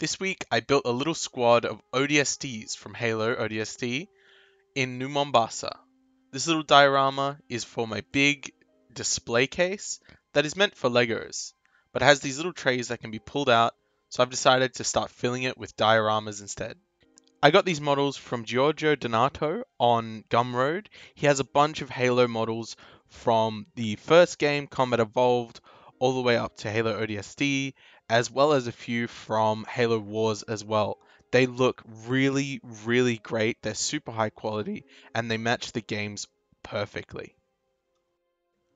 This week I built a little squad of ODSTs from Halo ODST in New Mombasa. This little diorama is for my big display case that is meant for Legos, but has these little trays that can be pulled out, so I've decided to start filling it with dioramas instead. I got these models from Giorgio Donato on Gumroad. He has a bunch of Halo models from the first game, Combat Evolved, all the way up to Halo ODST, as well as a few from Halo Wars as well. They look really, really great. They're super high quality and they match the games perfectly.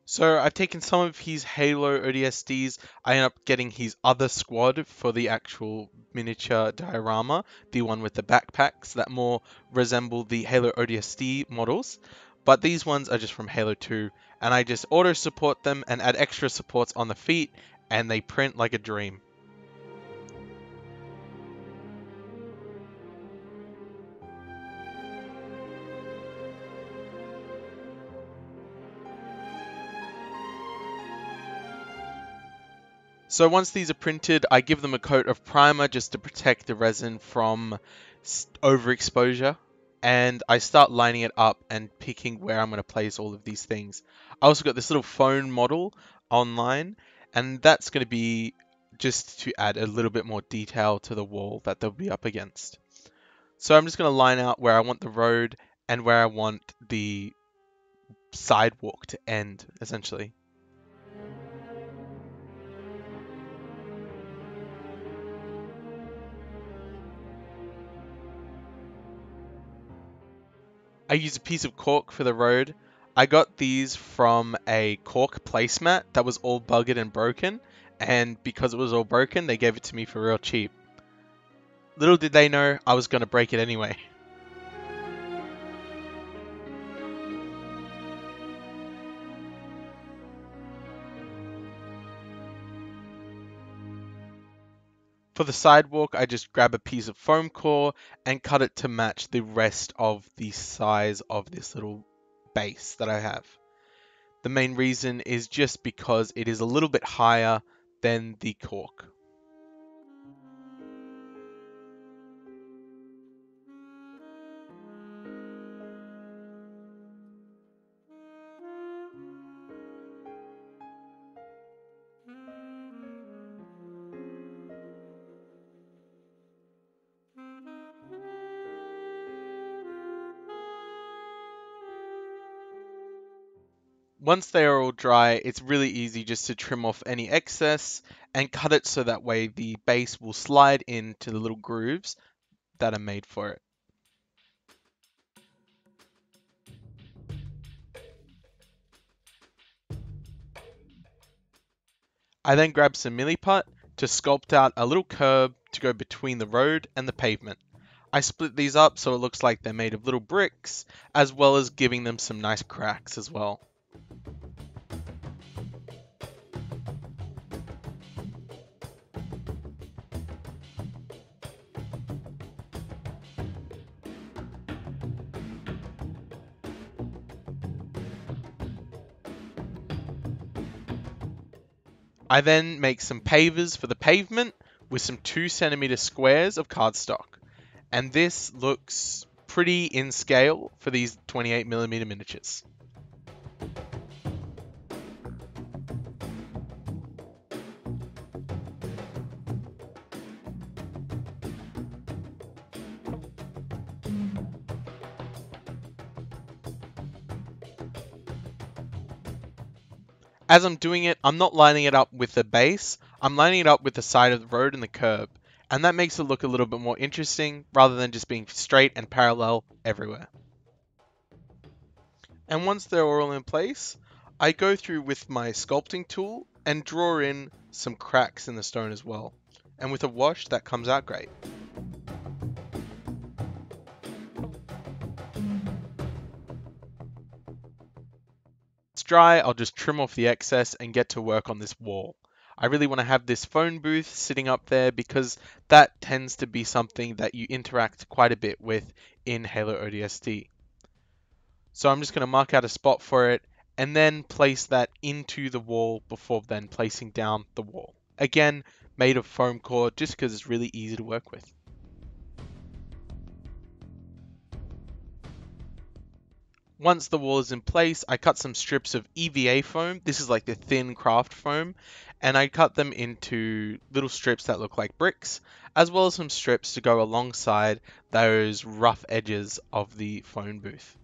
So I've taken some of his Halo ODSTs. I end up getting his other squad for the actual miniature diorama, the one with the backpacks that more resemble the Halo ODST models. But these ones are just from Halo 2, and I just auto support them and add extra supports on the feet, and they print like a dream. So once these are printed, I give them a coat of primer just to protect the resin from overexposure. And I start lining it up and picking where I'm going to place all of these things. I also got this little phone model online, and that's going to be just to add a little bit more detail to the wall that they'll be up against. So I'm just going to line out where I want the road and where I want the sidewalk to end, essentially. I used a piece of cork for the road. I got these from a cork placemat that was all bugged and broken, and because it was all broken, they gave it to me for real cheap. Little did they know I was going to break it anyway. For the sidewalk, I just grab a piece of foam core and cut it to match the rest of the size of this little base that I have. The main reason is just because it is a little bit higher than the cork. Once they are all dry, it's really easy just to trim off any excess and cut it so that way the base will slide into the little grooves that are made for it. I then grab some milliput to sculpt out a little curb to go between the road and the pavement. I split these up so it looks like they're made of little bricks, as well as giving them some nice cracks as well. I then make some pavers for the pavement with some 2 centimeter squares of cardstock. And this looks pretty in scale for these 28 millimeter miniatures. As I'm doing it, I'm not lining it up with the base, I'm lining it up with the side of the road and the curb. And that makes it look a little bit more interesting rather than just being straight and parallel everywhere. And once they're all in place, I go through with my sculpting tool and draw in some cracks in the stone as well. And with a wash, that comes out great. Dry, I'll just trim off the excess and get to work on this wall. I really want to have this phone booth sitting up there because that tends to be something that you interact quite a bit with in Halo ODST. So I'm just going to mark out a spot for it and then place that into the wall before then placing down the wall. Again, made of foam core just because it's really easy to work with. Once the wall is in place, I cut some strips of EVA foam. This is like the thin craft foam. And I cut them into little strips that look like bricks, as well as some strips to go alongside those rough edges of the phone booth.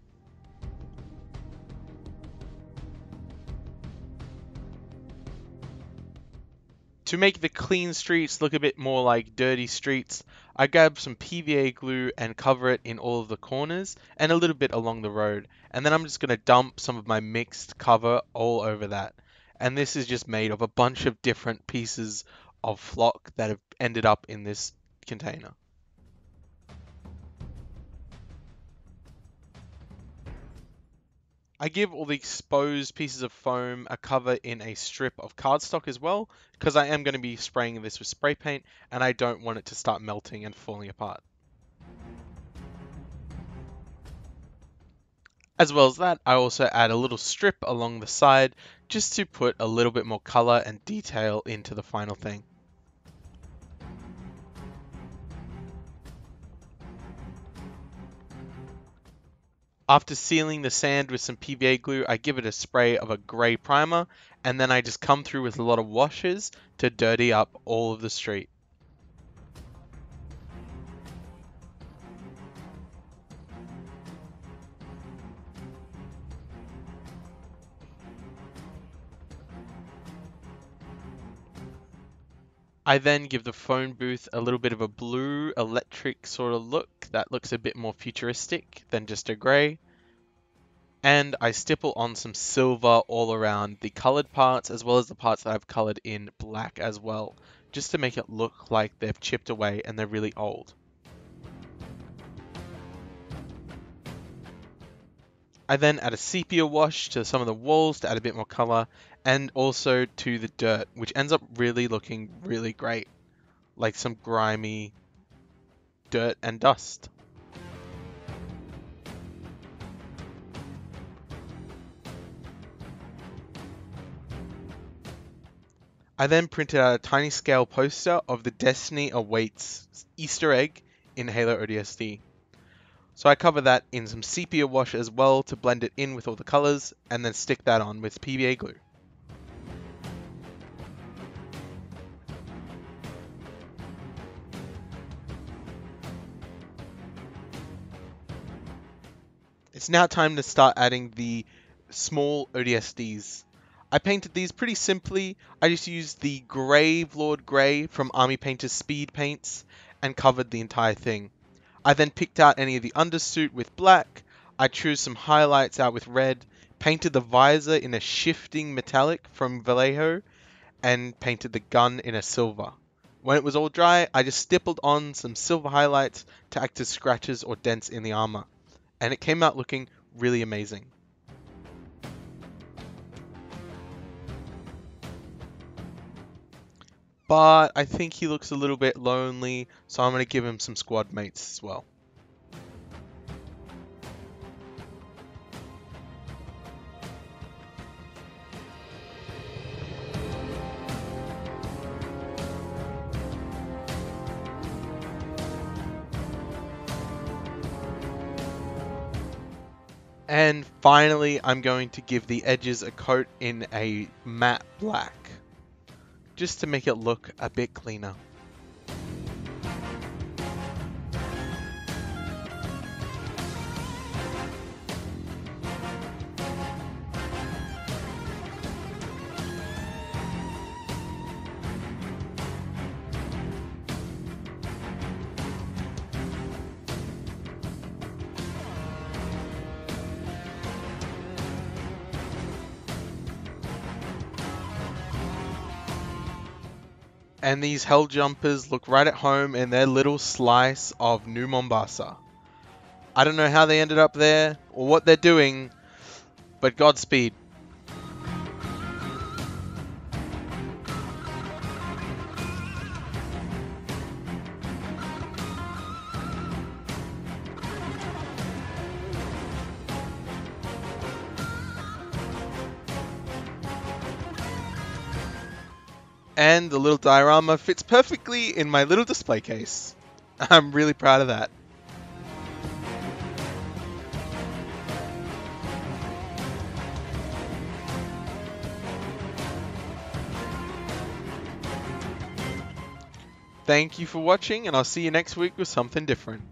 To make the clean streets look a bit more like dirty streets, I grab some PVA glue and cover it in all of the corners and a little bit along the road. And then I'm just going to dump some of my mixed cover all over that. And this is just made of a bunch of different pieces of flock that have ended up in this container. I give all the exposed pieces of foam a cover in a strip of cardstock as well, because I am going to be spraying this with spray paint and I don't want it to start melting and falling apart. As well as that, I also add a little strip along the side just to put a little bit more color and detail into the final thing. After sealing the sand with some PVA glue, I give it a spray of a grey primer, and then I just come through with a lot of washes to dirty up all of the street. I then give the phone booth a little bit of a blue electric sort of look that looks a bit more futuristic than just a grey. And I stipple on some silver all around the coloured parts as well as the parts that I've coloured in black as well, just to make it look like they've chipped away and they're really old. I then add a sepia wash to some of the walls to add a bit more colour and also to the dirt, which ends up really looking really great. Like some grimy dirt and dust. I then printed out a tiny scale poster of the Destiny Awaits Easter egg in Halo ODST. So I cover that in some sepia wash as well to blend it in with all the colors and then stick that on with PVA glue. It's now time to start adding the small ODSTs. I painted these pretty simply. I just used the Gravelord Grey from Army Painter's Speed Paints and covered the entire thing. I then picked out any of the undersuit with black. I chose some highlights out with red, painted the visor in a shifting metallic from Vallejo, and painted the gun in a silver. When it was all dry, I just stippled on some silver highlights to act as scratches or dents in the armor and it came out looking really amazing. But I think he looks a little bit lonely, so I'm going to give him some squad mates as well. And finally, I'm going to give the edges a coat in a matte black, just to make it look a bit cleaner. And these hell jumpers look right at home in their little slice of New Mombasa. I don't know how they ended up there or what they're doing, but Godspeed. And the little diorama fits perfectly in my little display case. I'm really proud of that. Thank you for watching, and I'll see you next week with something different.